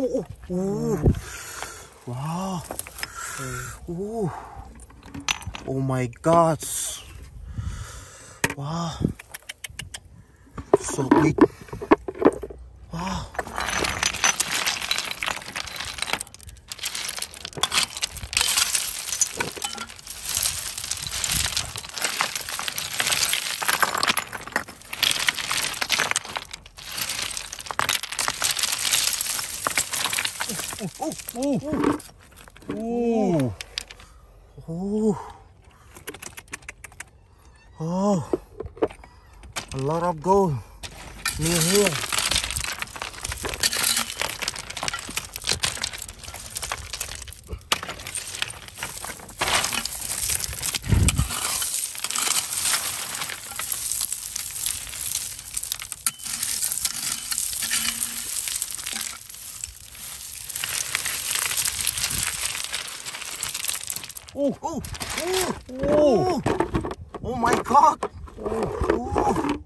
oh, oh. Wow. Oh. Oh my God. Wow. So big. Wow. Oh, oh, oh. Oh. Oh. A lot of gold near here. Oh, oh, oh, oh, oh my God. Oh.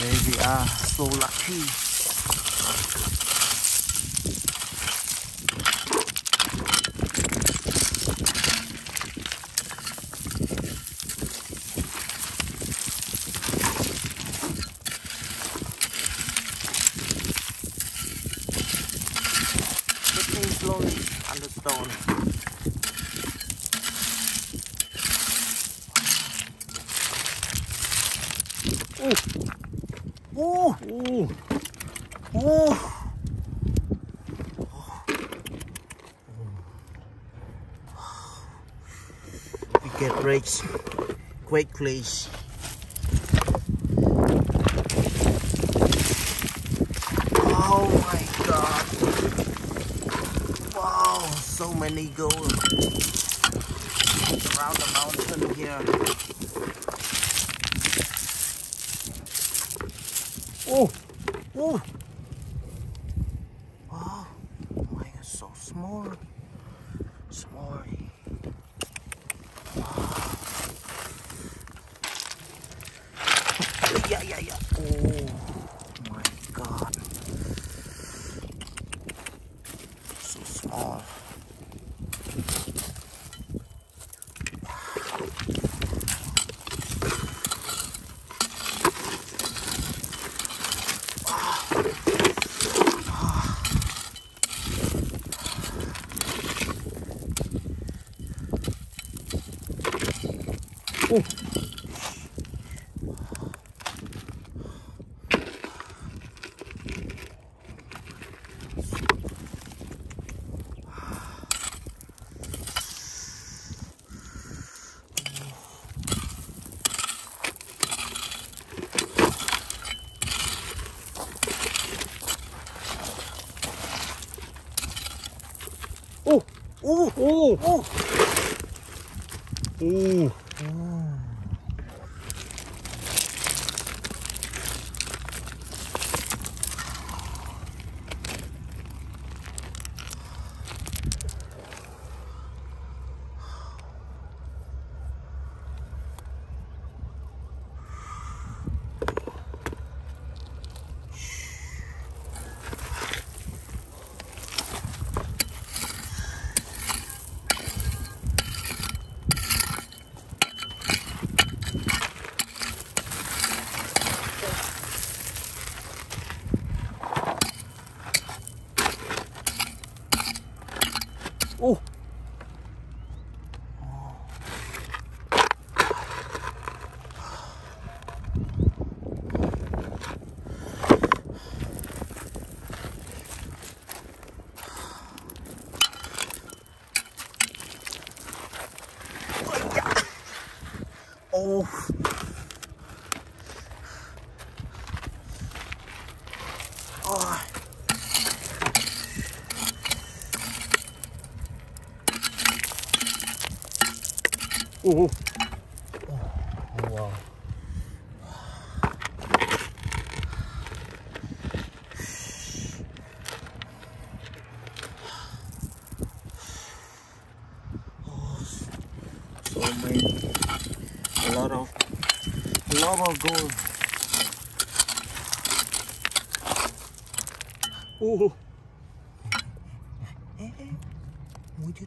Baby are so lucky. Slowly on the stone. Oh, oh, oh. We get rich quickly. Oh my god. Wow, so many gold around the mountain here. Oh, oh. Oh my god, so small. Small. Wow. Yeah, yeah, yeah. Oh my god. So small. Oh, oh, oh, oh. 오. 오. 오. 아. Ooh. Oh, wow. Oh, so. A lot of, a lot of gold. Oh! Ooh. Would you?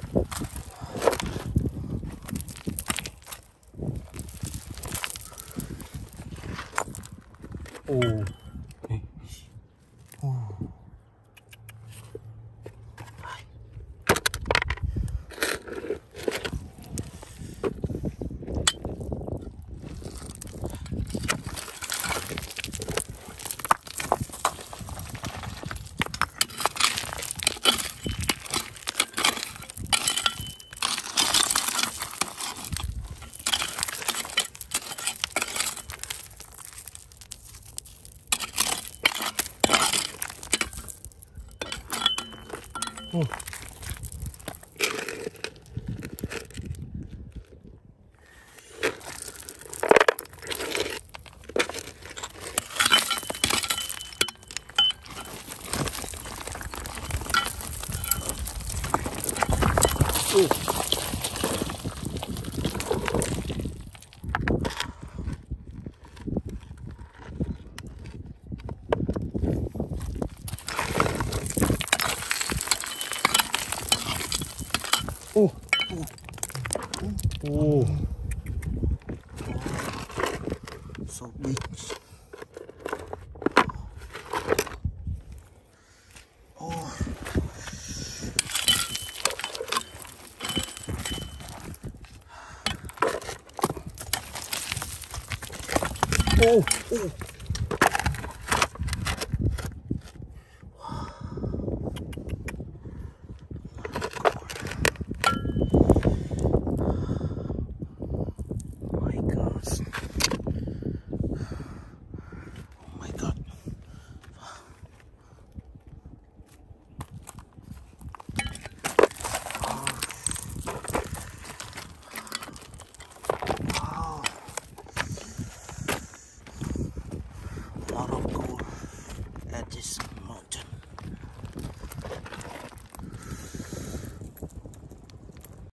Oh. Oh. So big. Oh. Oh. Oh.